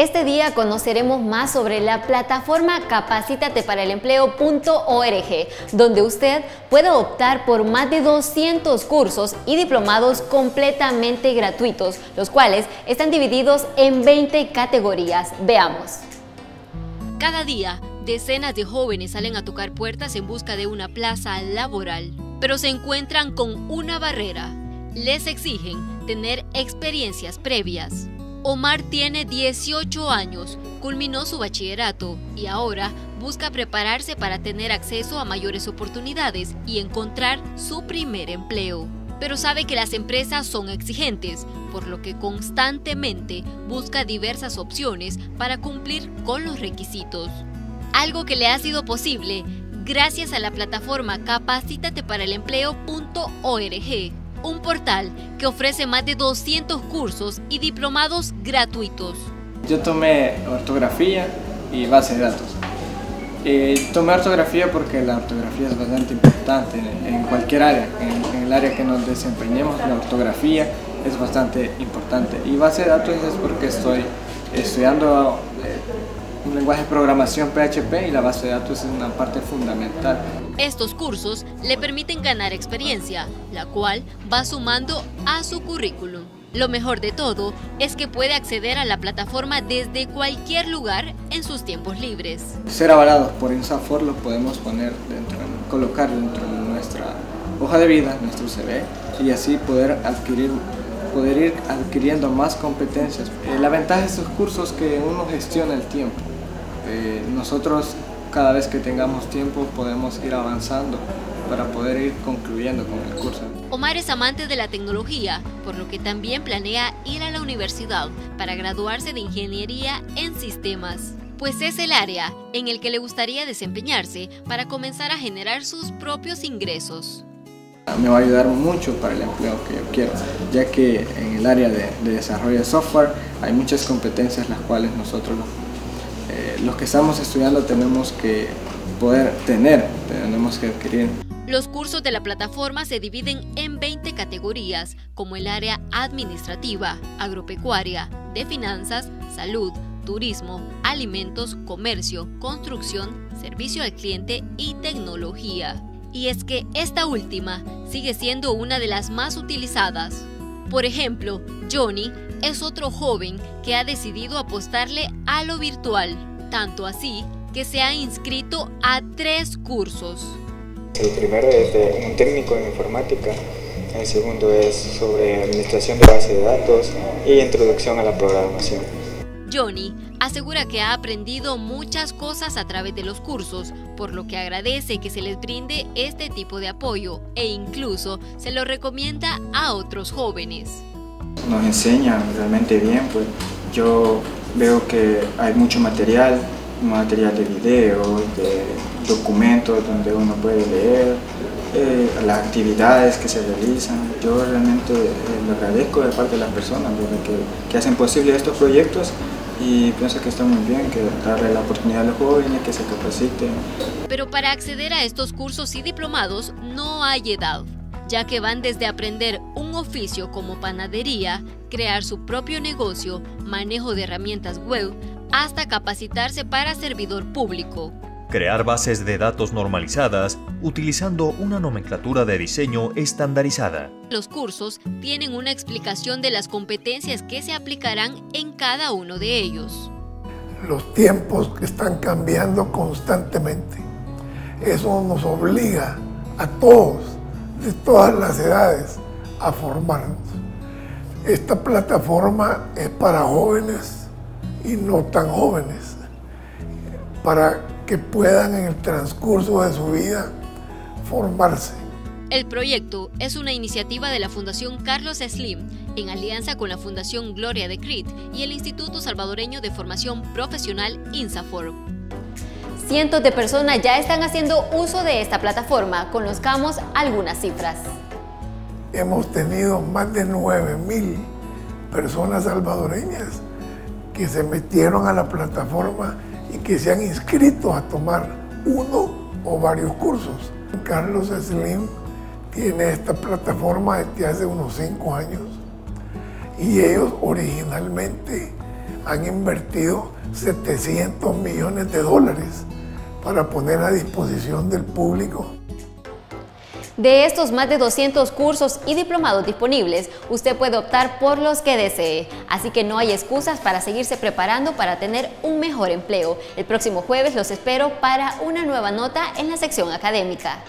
Este día conoceremos más sobre la plataforma capacitateparaalempleo.org, donde usted puede optar por más de 200 cursos y diplomados completamente gratuitos, los cuales están divididos en 20 categorías. Veamos. Cada día, decenas de jóvenes salen a tocar puertas en busca de una plaza laboral, pero se encuentran con una barrera. Les exigen tener experiencias previas. Omar tiene 18 años, culminó su bachillerato y ahora busca prepararse para tener acceso a mayores oportunidades y encontrar su primer empleo. Pero sabe que las empresas son exigentes, por lo que constantemente busca diversas opciones para cumplir con los requisitos. Algo que le ha sido posible gracias a la plataforma capacitateparaalempleo.org un portal que ofrece más de 200 cursos y diplomados gratuitos. Yo tomé ortografía y base de datos. Eh, tomé ortografía porque la ortografía es bastante importante en, cualquier área, en, el área que nos desempeñemos, la ortografía es bastante importante. Y base de datos es porque estoy estudiando eh, un lenguaje de programación PHP y la base de datos es una parte fundamental. Estos cursos le permiten ganar experiencia, la cual va sumando a su currículum. Lo mejor de todo es que puede acceder a la plataforma desde cualquier lugar en sus tiempos libres. Ser avalados por INSAFOR lo podemos poner dentro, colocar dentro de nuestra hoja de vida, nuestro CV, y así poder adquirir poder ir adquiriendo más competencias. Eh, la ventaja de estos cursos es que uno gestiona el tiempo. Eh, nosotros cada vez que tengamos tiempo podemos ir avanzando para poder ir concluyendo con el curso. Omar es amante de la tecnología, por lo que también planea ir a la universidad para graduarse de ingeniería en sistemas, pues es el área en el que le gustaría desempeñarse para comenzar a generar sus propios ingresos. Me va a ayudar mucho para el empleo que yo quiero, ya que en el área de, de desarrollo de software hay muchas competencias las cuales nosotros eh, los que estamos estudiando tenemos que poder tener, tenemos que adquirir. Los cursos de la plataforma se dividen en 20 categorías, como el área administrativa, agropecuaria, de finanzas, salud, turismo, alimentos, comercio, construcción, servicio al cliente y tecnología. Y es que esta última sigue siendo una de las más utilizadas. Por ejemplo, Johnny es otro joven que ha decidido apostarle a lo virtual, tanto así que se ha inscrito a tres cursos. El primero es de un técnico en informática, el segundo es sobre administración de base de datos y introducción a la programación. Johnny asegura que ha aprendido muchas cosas a través de los cursos, por lo que agradece que se les brinde este tipo de apoyo e incluso se lo recomienda a otros jóvenes nos enseñan realmente bien, pues yo veo que hay mucho material, material de video, de documentos donde uno puede leer, eh, las actividades que se realizan. Yo realmente eh, lo agradezco de parte de las personas que, que, hacen posible estos proyectos y pienso que está muy bien que darle la oportunidad a los jóvenes que se capaciten. Pero para acceder a estos cursos y diplomados no hay edad ya que van desde aprender un oficio como panadería, crear su propio negocio, manejo de herramientas web, hasta capacitarse para servidor público. Crear bases de datos normalizadas utilizando una nomenclatura de diseño estandarizada. Los cursos tienen una explicación de las competencias que se aplicarán en cada uno de ellos. Los tiempos que están cambiando constantemente. Eso nos obliga a todos de todas las edades a formarnos. Esta plataforma es para jóvenes y no tan jóvenes, para que puedan en el transcurso de su vida formarse. El proyecto es una iniciativa de la Fundación Carlos Slim en alianza con la Fundación Gloria de Crit y el Instituto Salvadoreño de Formación Profesional INSAFOR. Cientos de personas ya están haciendo uso de esta plataforma. Conozcamos algunas cifras. Hemos tenido más de 9 mil personas salvadoreñas que se metieron a la plataforma y que se han inscrito a tomar uno o varios cursos. Carlos Slim tiene esta plataforma desde hace unos 5 años y ellos originalmente han invertido 700 millones de dólares para poner a disposición del público de estos más de 200 cursos y diplomados disponibles, usted puede optar por los que desee. Así que no hay excusas para seguirse preparando para tener un mejor empleo. El próximo jueves los espero para una nueva nota en la sección académica.